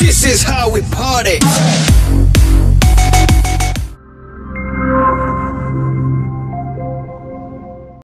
This is how we party.